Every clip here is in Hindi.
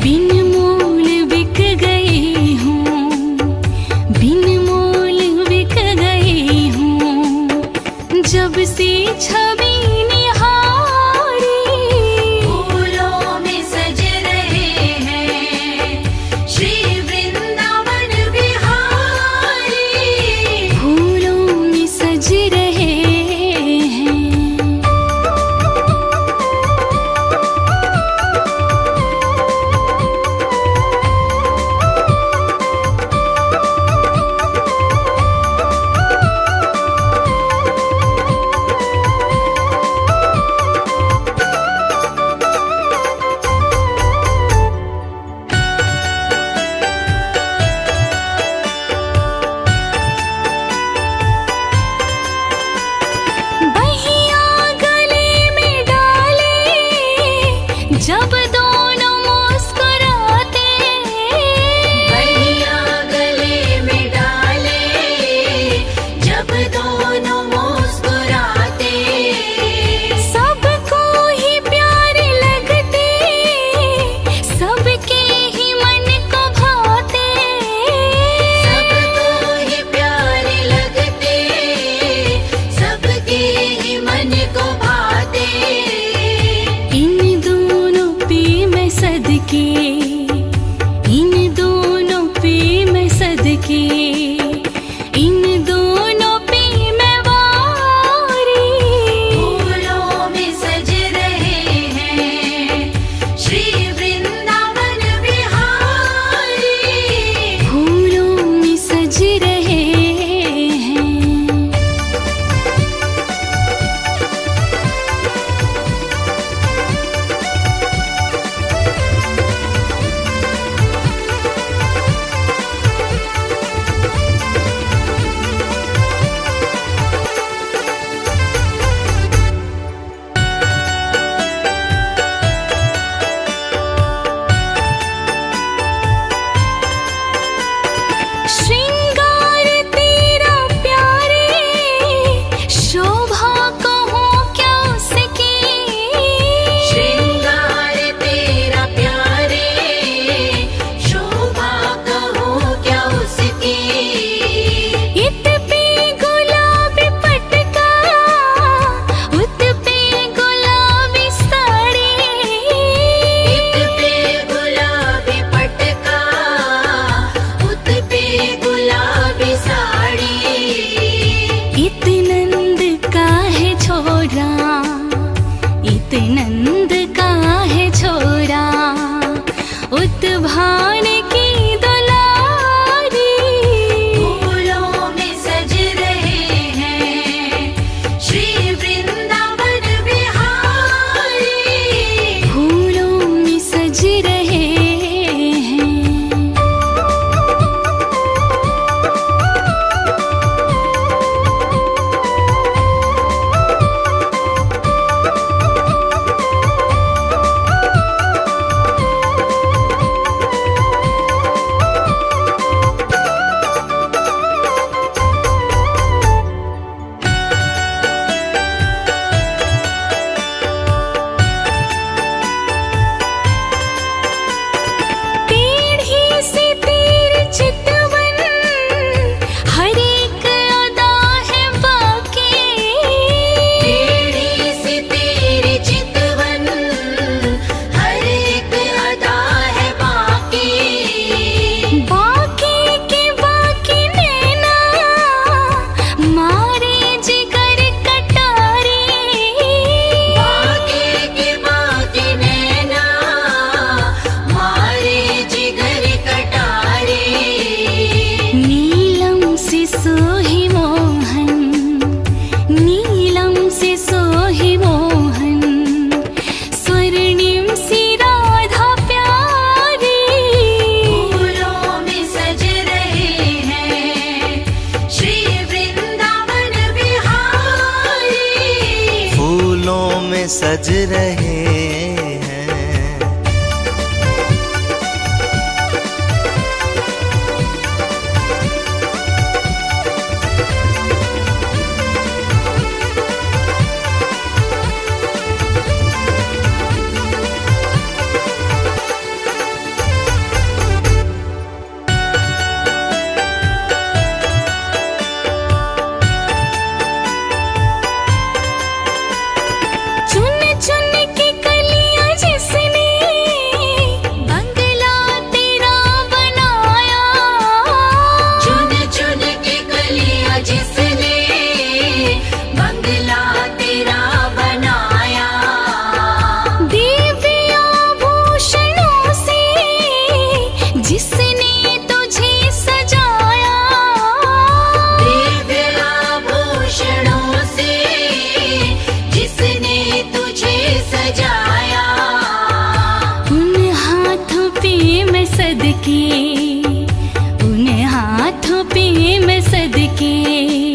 Vino सदके उन हाथों पे मैं सदके।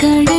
个人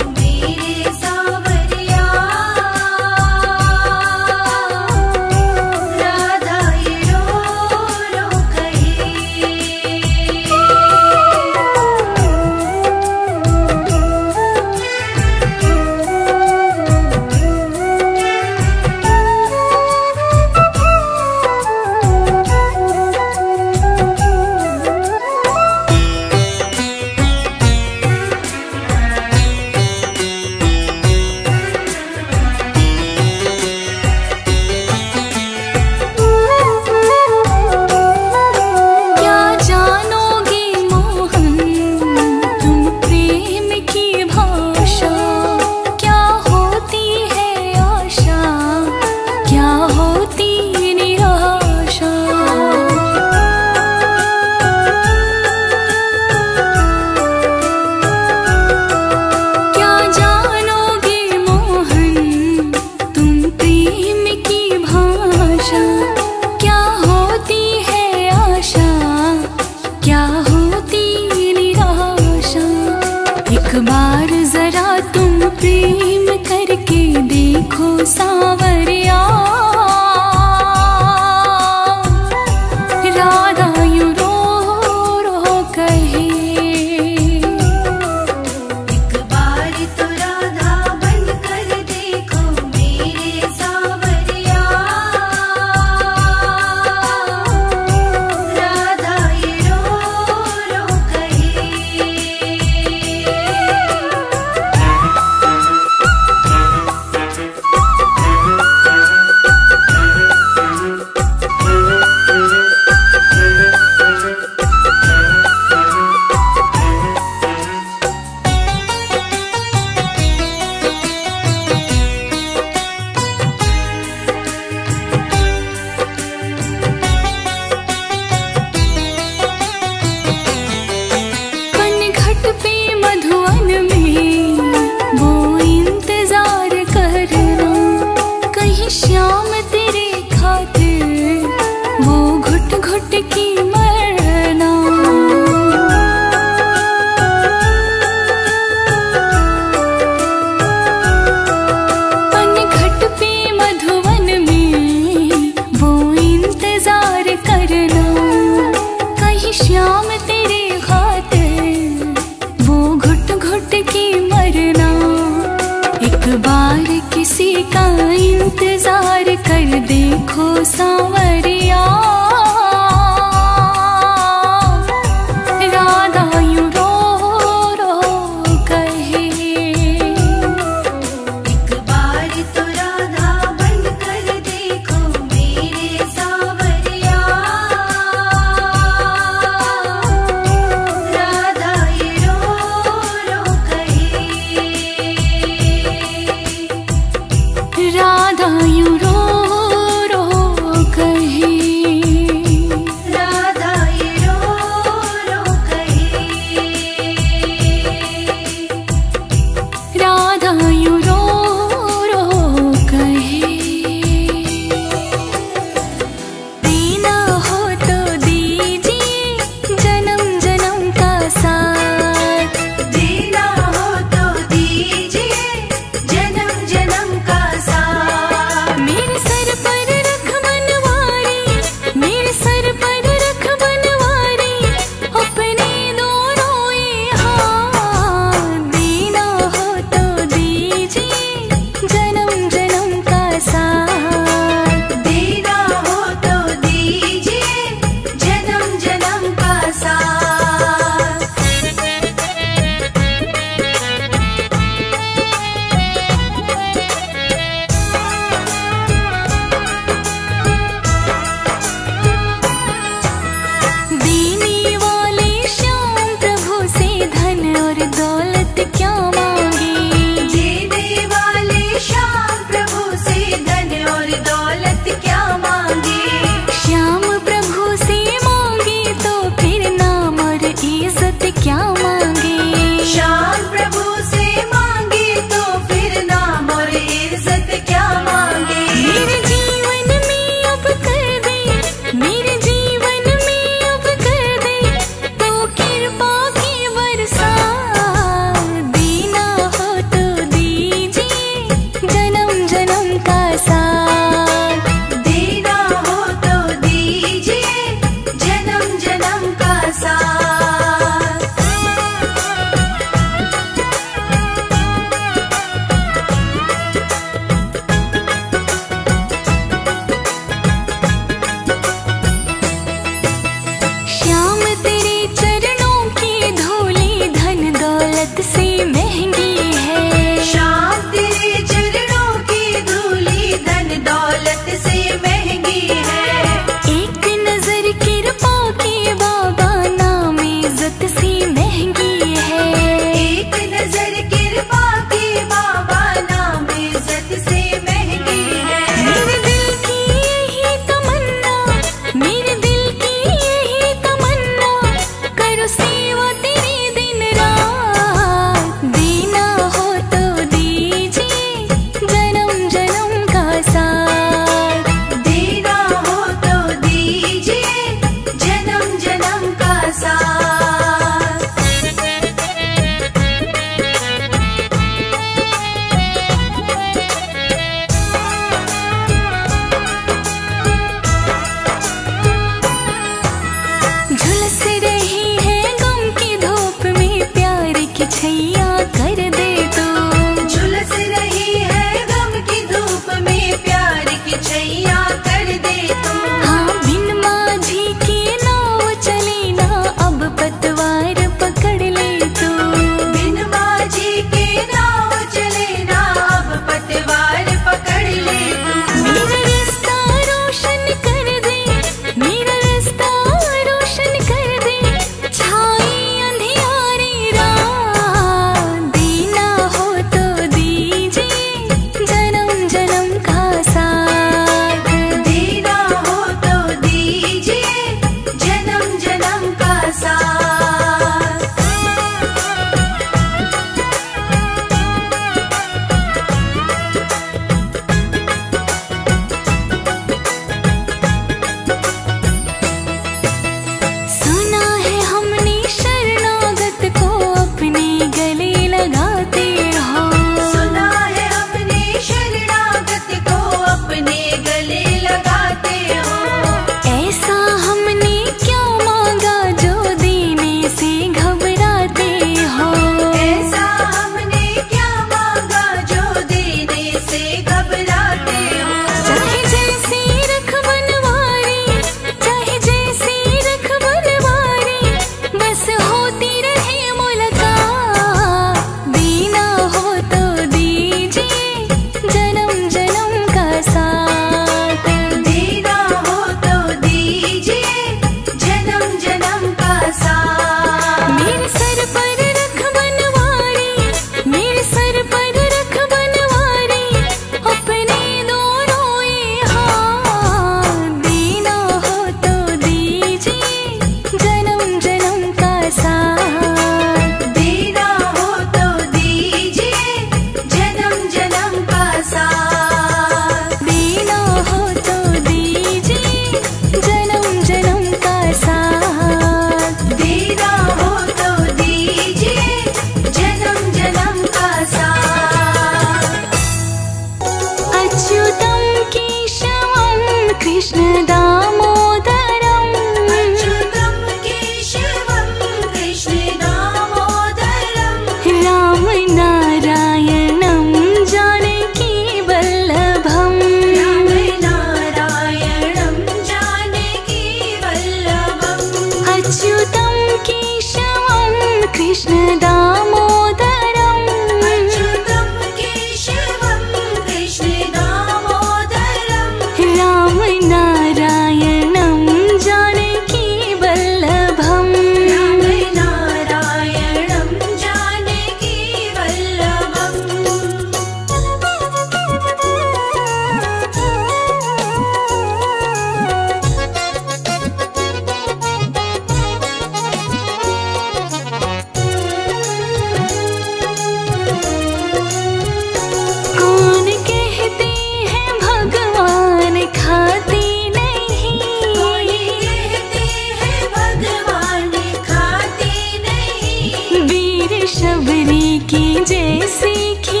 की जैसे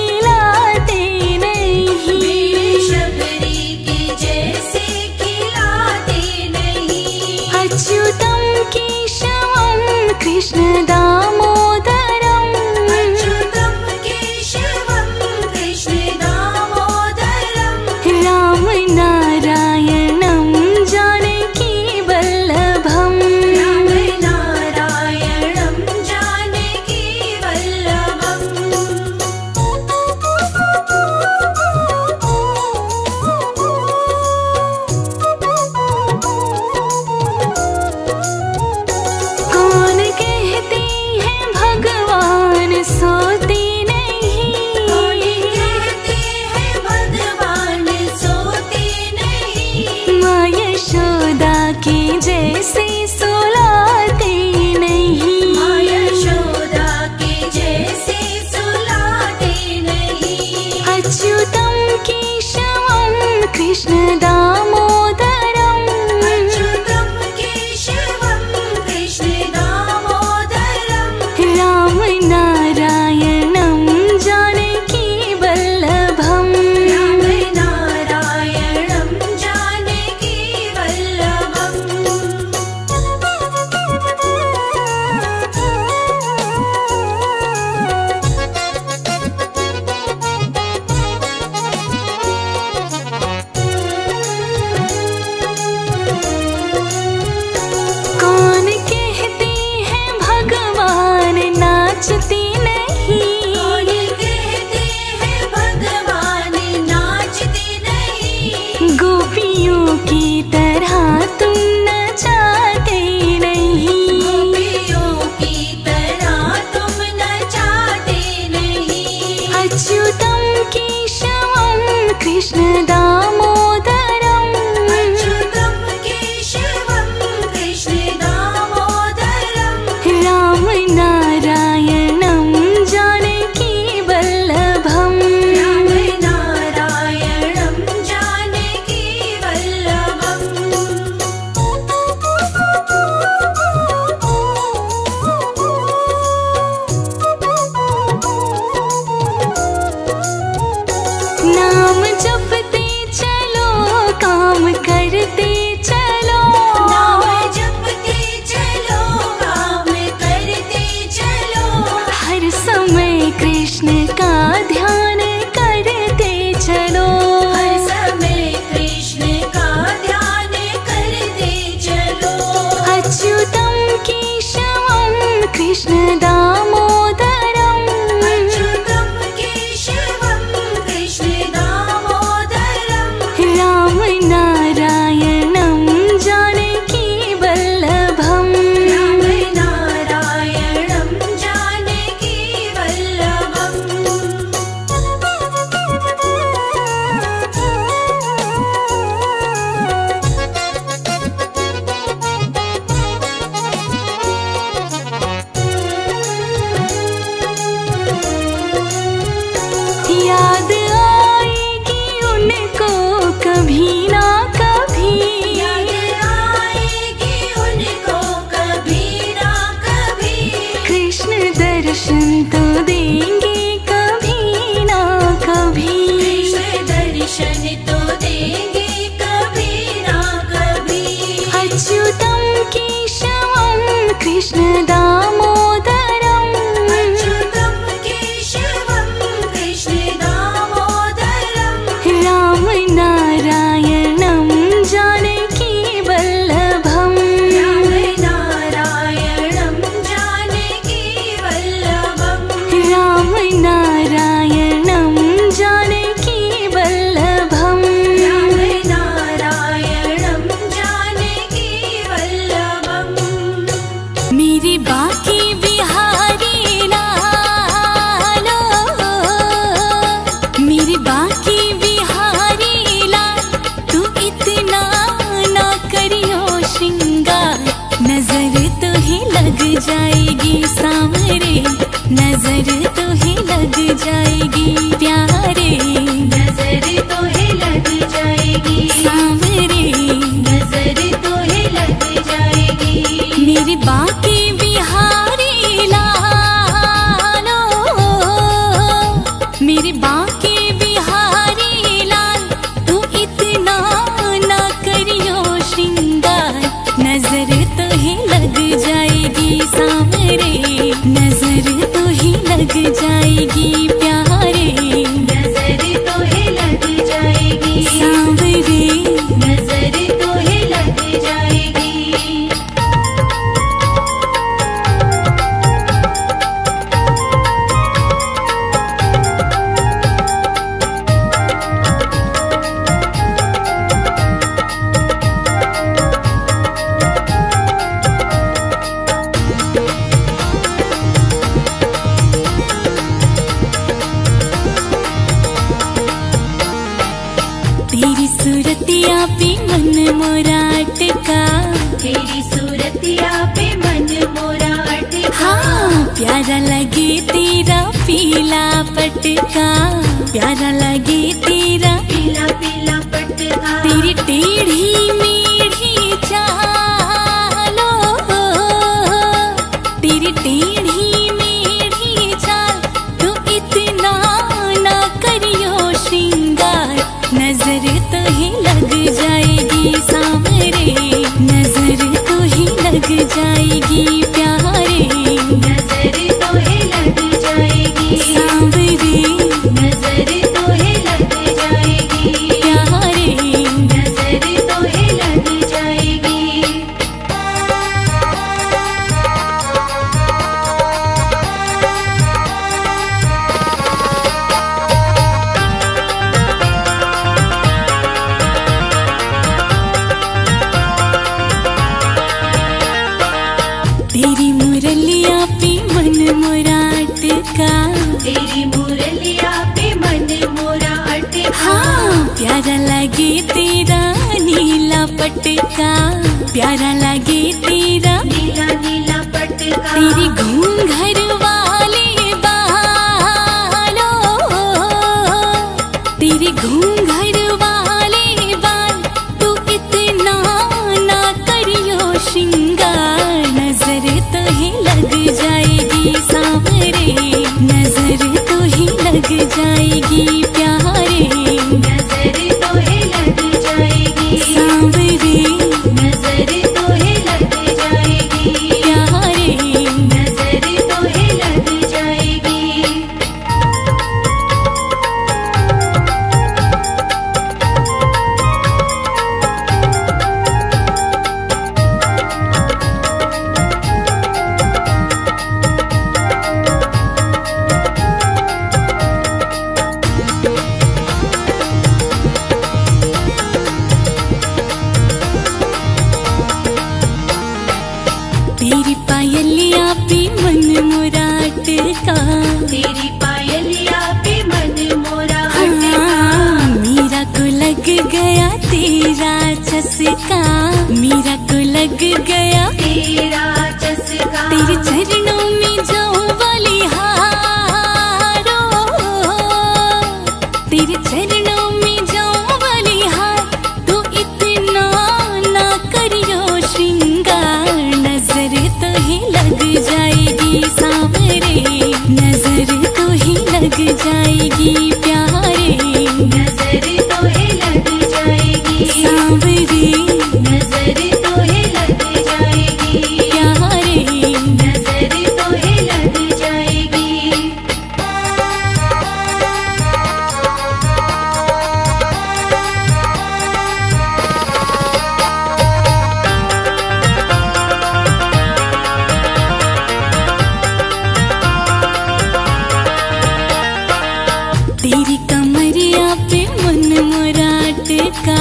का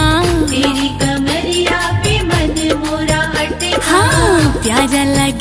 तेरी कमरिया पे मन मोरा अटका हाँ प्यारा लग